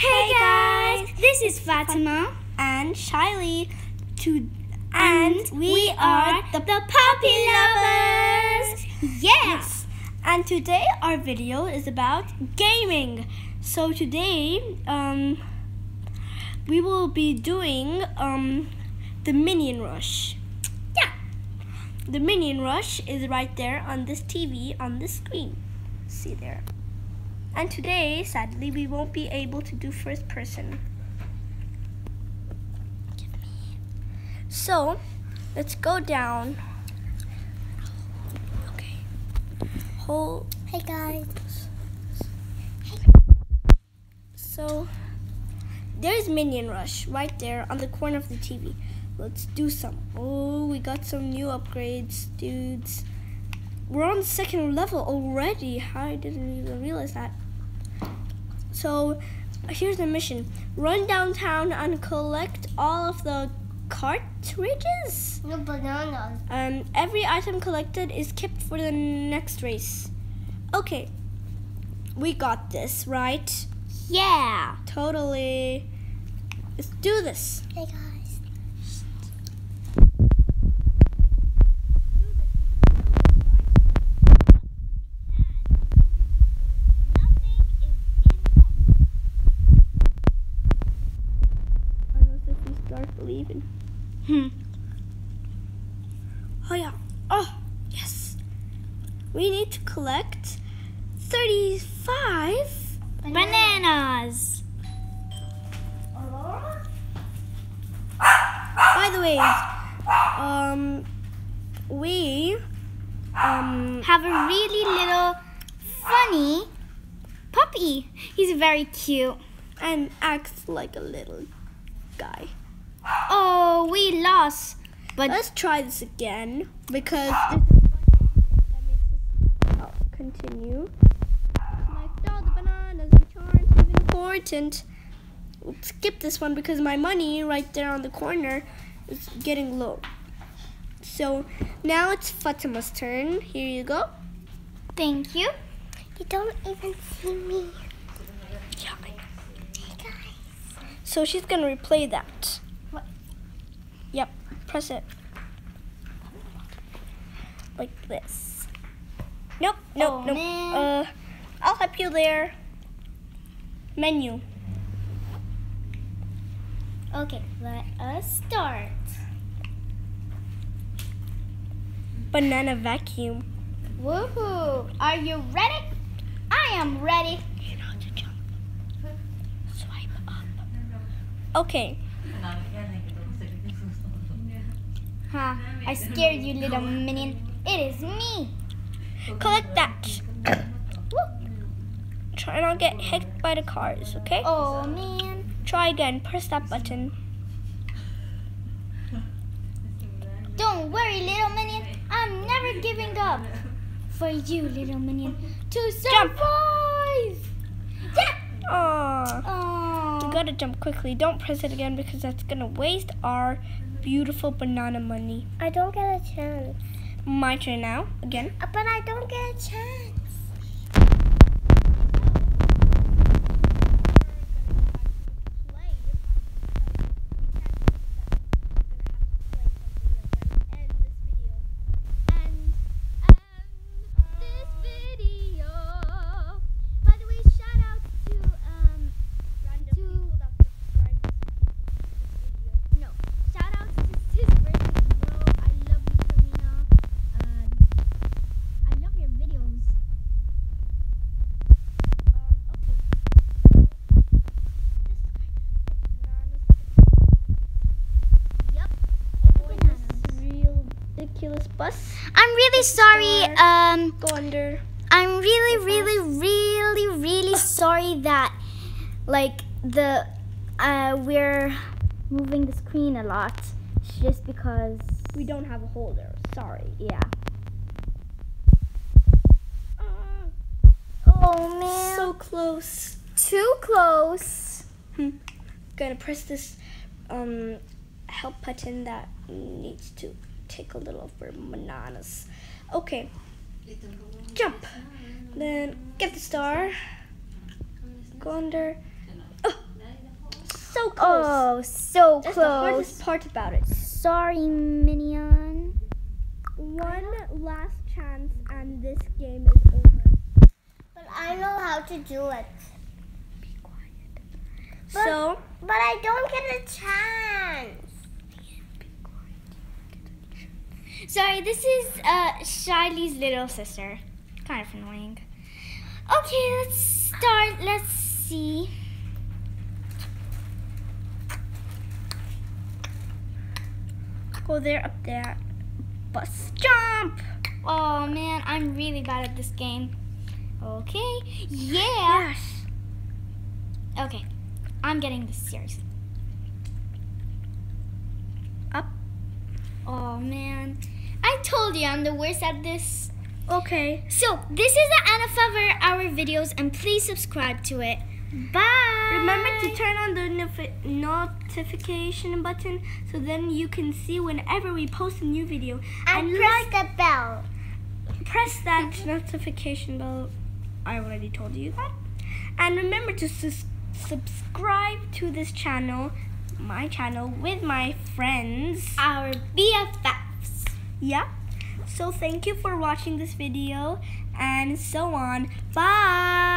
Hey guys, this is Fatima and Shiley. To and we are the puppy lovers. Yes. And today our video is about gaming. So today, um, we will be doing um, the Minion Rush. Yeah. The Minion Rush is right there on this TV on this screen. See there. And today, sadly, we won't be able to do first person. So, let's go down. Okay. Hold. Hey guys. So, there's Minion Rush right there on the corner of the TV. Let's do some. Oh, we got some new upgrades, dudes. We're on the second level already. I didn't even realize that. So, here's the mission. Run downtown and collect all of the cartridges. No bananas. Um, every item collected is kept for the next race. Okay, we got this, right? Yeah. Totally. Let's do this. Hey guys. Believing. Hmm. Oh yeah. Oh, yes. We need to collect 35 Bananas. By the way, um, we um Have a really little funny puppy. He's very cute. and acts like a little guy. Oh, we lost. But Let's try this again because ah. this is that makes us oh, continue. Collect all the bananas which aren't even important. We'll skip this one because my money right there on the corner is getting low. So now it's Fatima's turn. Here you go. thank you. You don't even see me. Yeah, I know. So she's gonna replay that. Press it. Like this. Nope, nope, Oh, nope. man. Uh, I'll help you there. Menu. Okay, let us start. Banana vacuum. Woohoo! Are you ready? I am ready. You know to jump. Swipe up. Okay. Huh, I scared you, little minion. It is me. Collect that. Try not get hit by the cars, okay? Oh, man. Try again. Press that button. Don't worry, little minion. I'm never giving up. For you, little minion, to survive. Yeah. Aww. Oh. You gotta jump quickly. Don't press it again because that's gonna waste our beautiful banana money. I don't get a chance. My turn now. Again. Uh, But I don't get a chance. No. Shout out to Sis versus Bro. I love you, Karina. Uh, I love your videos. Yep. Real ridiculous bus. I'm really sorry. Um, Go under. I'm really, really, really, really sorry that, like, the, uh, we're moving the screen a lot, just because. We don't have a holder. Sorry. Yeah. Oh man. So close. too close. Hmm. Gonna press this um help button that needs to take a little for bananas. Okay. Jump. Then get the star. Go under. Oh, so oh, close. Oh, so That's the close. hardest part about it. Sorry, Minion. One last chance, and this game is over. But I know how to do it. Be quiet. But- so, But I don't get a chance. Sorry, this is uh Shiley's little sister. Kind of annoying. Okay, let's start. Let's see. go there, up there. Bus jump. Oh man, I'm really bad at this game. Okay. Yeah. Yes. Okay. I'm getting this seriously. Up. Oh man. I told you I'm the worst at this. Okay. So, this is the end of our, our videos and please subscribe to it. Bye. Remember to turn on the notification button so then you can see whenever we post a new video. And, And press the bell. press that mm-hmm. notification bell. I already told you that. And remember to sus- subscribe to this channel, my channel, with my friends. our BFFs. Yeah. So thank you for watching this video and so on. Bye.